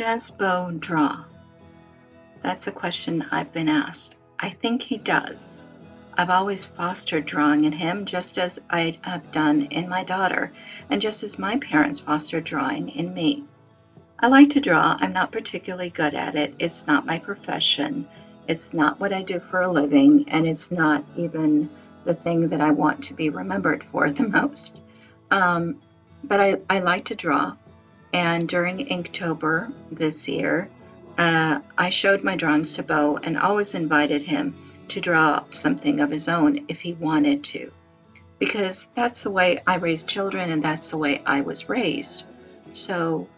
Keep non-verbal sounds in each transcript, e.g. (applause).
Does Bow draw? That's a question I've been asked. I think he does. I've always fostered drawing in him, just as I have done in my daughter, and just as my parents fostered drawing in me. I like to draw. I'm not particularly good at it. It's not my profession. It's not what I do for a living, and it's not even the thing that I want to be remembered for the (laughs) most. Um, but I, I like to draw. And during Inktober this year, uh, I showed my drawings to Bow and always invited him to draw something of his own if he wanted to. Because that's the way I raised children and that's the way I was raised. So,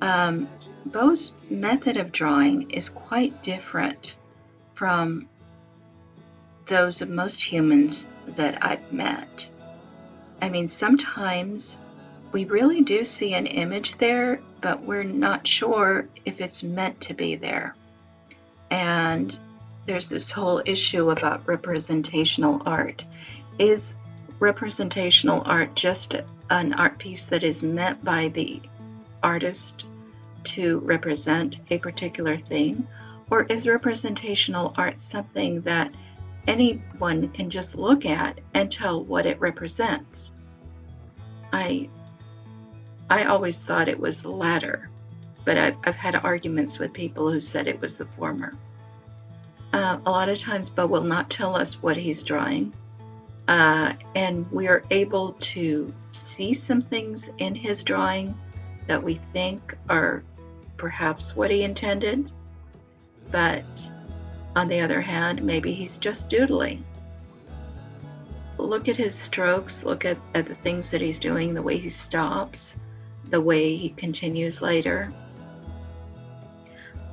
um, Bow's method of drawing is quite different from those of most humans that I've met. I mean, sometimes we really do see an image there, but we're not sure if it's meant to be there. And there's this whole issue about representational art. Is representational art just an art piece that is meant by the artist to represent a particular thing? Or is representational art something that anyone can just look at and tell what it represents? I I always thought it was the latter, but I've, I've had arguments with people who said it was the former. Uh, a lot of times, Bow will not tell us what he's drawing, uh, and we are able to see some things in his drawing that we think are perhaps what he intended, but on the other hand, maybe he's just doodling. Look at his strokes, look at, at the things that he's doing, the way he stops, the way he continues later.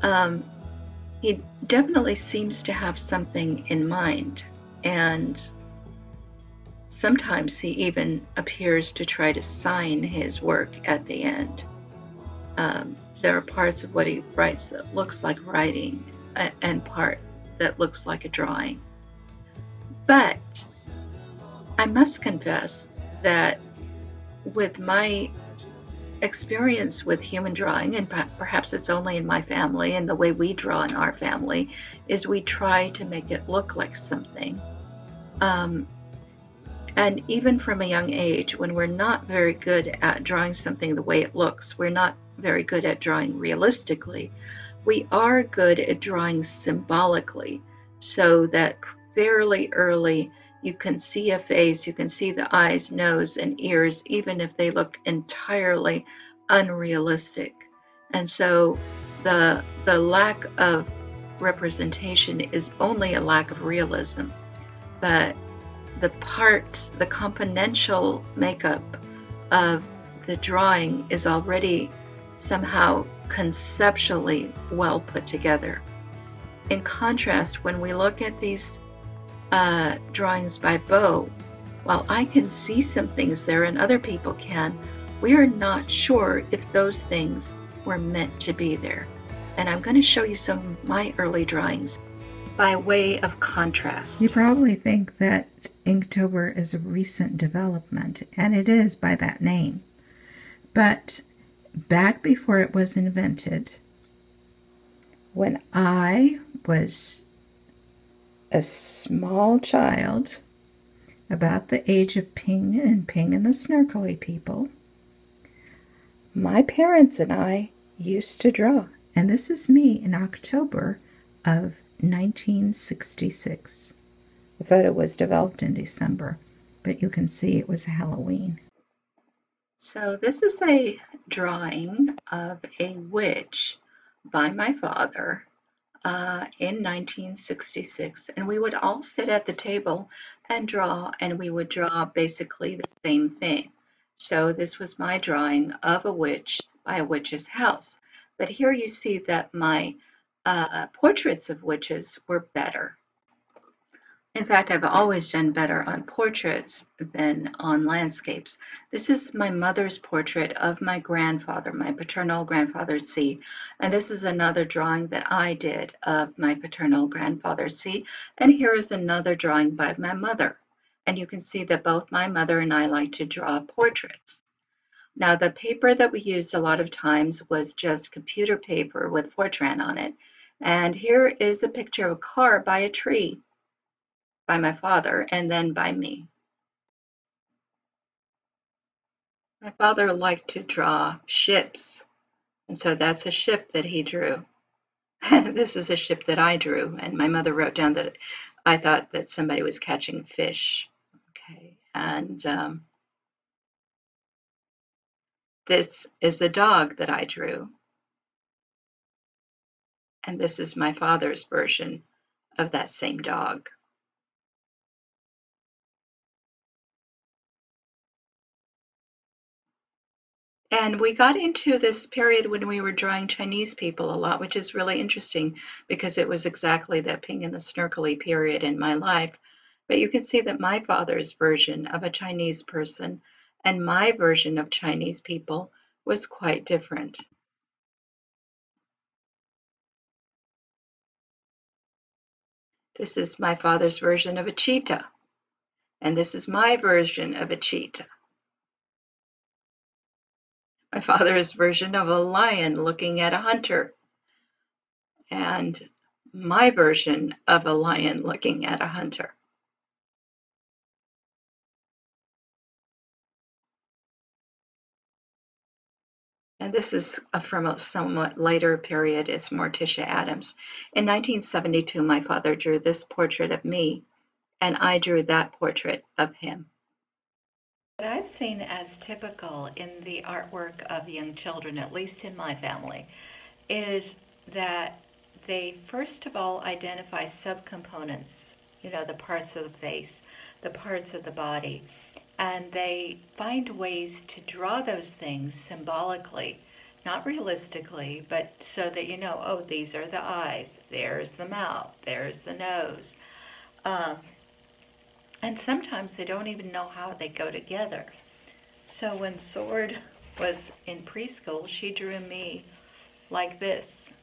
Um, he definitely seems to have something in mind, and sometimes he even appears to try to sign his work at the end. Um, there are parts of what he writes that looks like writing, and part that looks like a drawing. But I must confess that with my experience with human drawing, and perhaps it's only in my family and the way we draw in our family, is we try to make it look like something. Um, and even from a young age, when we're not very good at drawing something the way it looks, we're not very good at drawing realistically. We are good at drawing symbolically so that fairly early you can see a face, you can see the eyes, nose, and ears, even if they look entirely unrealistic. And so the, the lack of representation is only a lack of realism. But the parts, the componential makeup of the drawing is already somehow conceptually well put together. In contrast, when we look at these uh, drawings by Bow, while I can see some things there and other people can, we are not sure if those things were meant to be there. And I'm going to show you some of my early drawings by way of contrast. You probably think that Inktober is a recent development, and it is by that name. But back before it was invented, when I was a small child, about the age of Ping and Ping and the Snarkily people, my parents and I used to draw. And this is me in October of 1966. The photo was developed in December, but you can see it was Halloween. So this is a drawing of a witch by my father uh, in 1966, and we would all sit at the table and draw, and we would draw basically the same thing. So this was my drawing of a witch by a witch's house. But here you see that my uh, portraits of witches were better. In fact, I've always done better on portraits than on landscapes. This is my mother's portrait of my grandfather, my paternal grandfather C. And this is another drawing that I did of my paternal grandfather C. And here is another drawing by my mother. And you can see that both my mother and I like to draw portraits. Now, the paper that we used a lot of times was just computer paper with Fortran on it. And here is a picture of a car by a tree by my father and then by me. My father liked to draw ships, and so that's a ship that he drew. (laughs) this is a ship that I drew, and my mother wrote down that I thought that somebody was catching fish. Okay, and um, this is a dog that I drew. And this is my father's version of that same dog. And we got into this period when we were drawing Chinese people a lot, which is really interesting because it was exactly that ping and the snarkly period in my life. But you can see that my father's version of a Chinese person and my version of Chinese people was quite different. This is my father's version of a cheetah, and this is my version of a cheetah my father's version of a lion looking at a hunter, and my version of a lion looking at a hunter. And this is from a somewhat later period. It's Morticia Addams. In 1972, my father drew this portrait of me, and I drew that portrait of him. What I've seen as typical in the artwork of young children, at least in my family, is that they first of all identify subcomponents, you know, the parts of the face, the parts of the body, and they find ways to draw those things symbolically, not realistically, but so that you know, oh, these are the eyes, there's the mouth, there's the nose. Um, and sometimes they don't even know how they go together. So when Sword was in preschool, she drew me like this.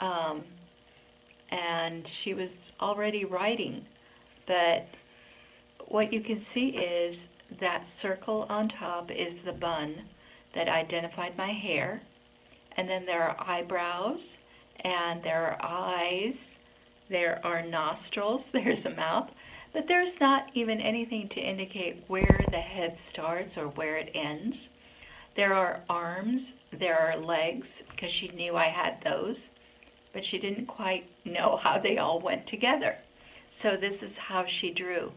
Um, and she was already writing. But what you can see is that circle on top is the bun that identified my hair. And then there are eyebrows, and there are eyes, there are nostrils, (laughs) there's a mouth, but there's not even anything to indicate where the head starts or where it ends. There are arms, there are legs, because she knew I had those, but she didn't quite know (laughs) how they all went together. So this is how she drew.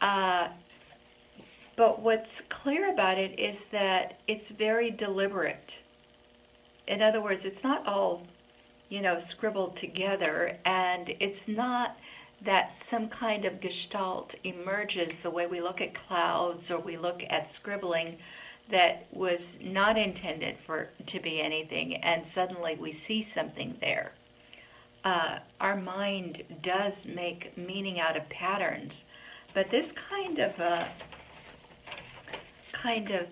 Uh, but what's clear about it is that it's very deliberate. In other words, it's not all, you know, scribbled together, and it's not that some kind of gestalt emerges the way we look at clouds or we look at scribbling that was not intended for to be anything and suddenly we see something there. Uh, our mind does make meaning out of patterns but this kind of a uh, kind of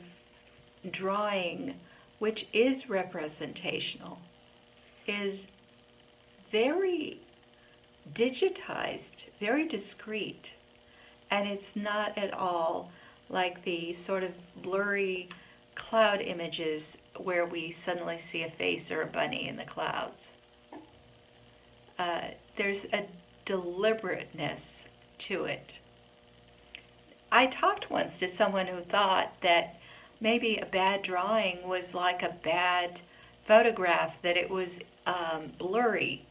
drawing which is representational is very digitized, very discreet, and it's not at all like the sort of blurry cloud images where we suddenly see a face or a bunny in the clouds. Uh, there's a deliberateness to it. I talked once to someone who thought that maybe a bad drawing was like a bad photograph, that it was um, blurry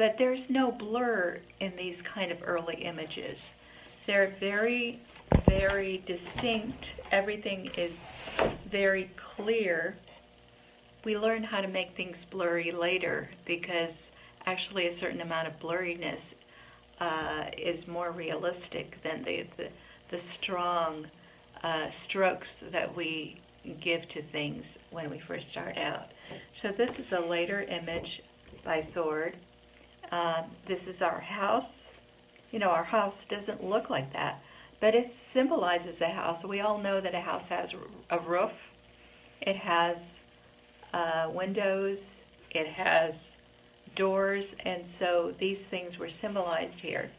but there's no blur in these kind of early images. They're very, very distinct. Everything is very clear. We learn how to make things blurry later because actually a certain amount of blurriness uh, is more realistic than the, the, the strong uh, strokes that we give to things when we first start out. So this is a later image by Sword. Uh, this is our house. You know, our house doesn't look like that, but it symbolizes a house. We all know that a house has a roof, it has uh, windows, it has doors, and so these things were symbolized here.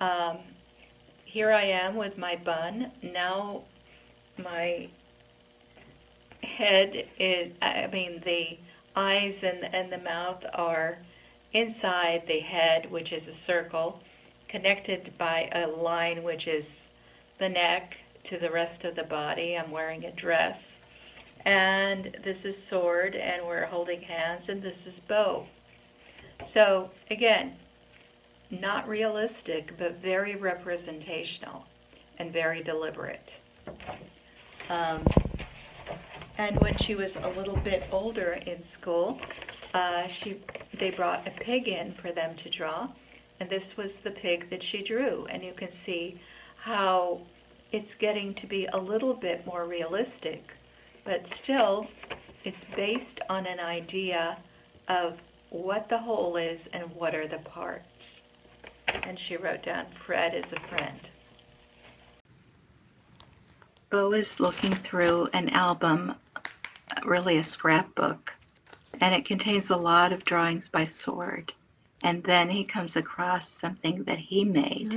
Um, here I am with my bun. Now my head is, I mean, the eyes and, and the mouth are inside the head, which is a circle, connected by a line, which is the neck to the rest of the body. I'm wearing a dress. And this is sword, and we're holding hands, and this is Bow. So, again, not realistic, but very representational and very deliberate. Um, and when she was a little bit older in school, uh, she they brought a pig in for them to draw, and this was the pig that she drew. And you can see how it's getting to be a little bit more realistic, but still, it's based on an idea of what the whole is and what are the parts. And she wrote down, Fred is a friend. Bow is looking through an album, really a scrapbook, and it contains a lot of drawings by Sword. And then he comes across something that he made.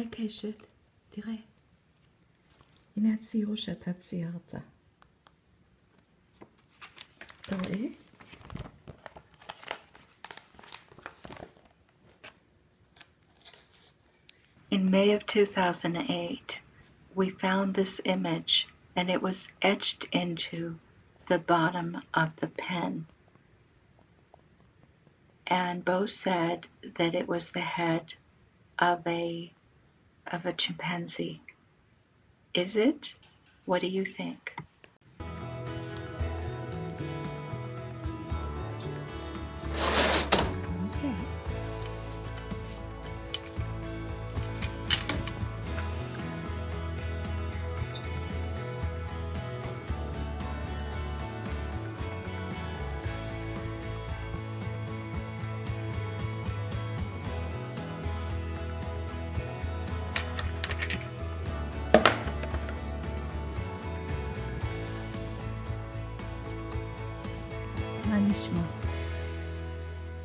In May of 2008, we found this image and it was etched into the bottom of the pen. And Bow said that it was the head of a of a chimpanzee. Is it? What do you think?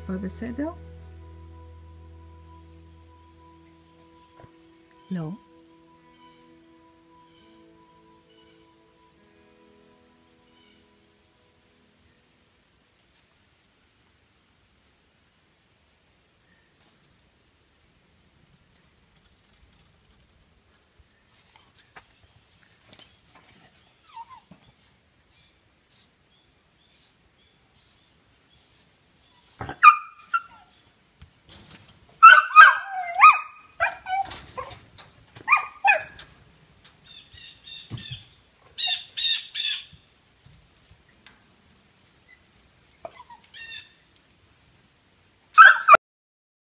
הכל בסדר? לא.